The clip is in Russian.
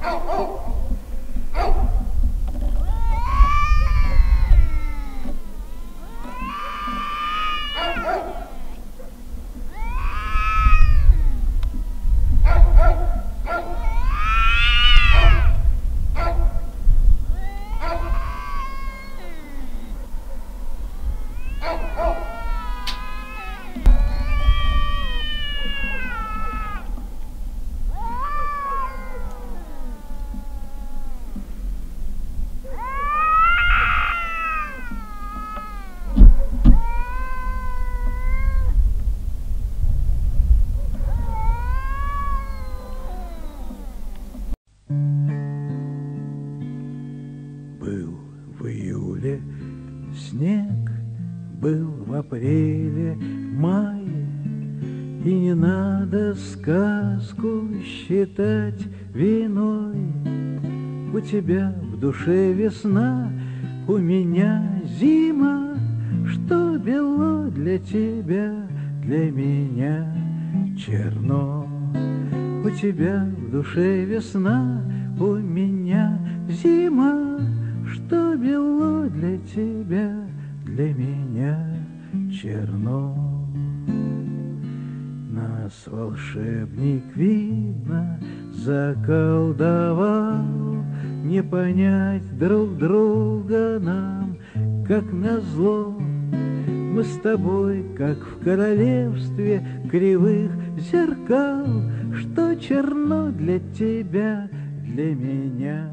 Oh, oh. Был в июле снег, был в апреле, мае, И не надо сказку считать виной. У тебя в душе весна, у меня зима, Что бело для тебя, для меня черно. У тебя в душе весна, у меня зима, Что бело для тебя, для меня черно. Нас волшебник, видно, заколдовал, Не понять друг друга нам, как назло. Мы с тобой, как в королевстве кривых зеркал, Что черно для тебя, для меня